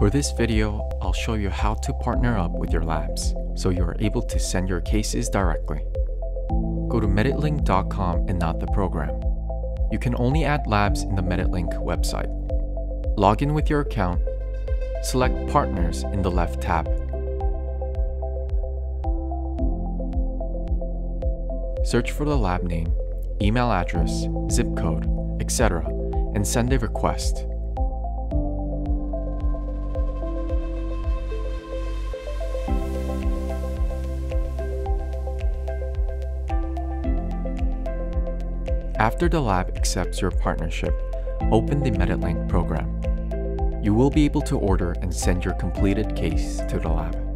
For this video, I'll show you how to partner up with your labs so you are able to send your cases directly. Go to meditlink.com and not the program. You can only add labs in the Meditlink website. Log in with your account, select Partners in the left tab. Search for the lab name, email address, zip code, etc., and send a request. After the lab accepts your partnership, open the Meditlink program. You will be able to order and send your completed case to the lab.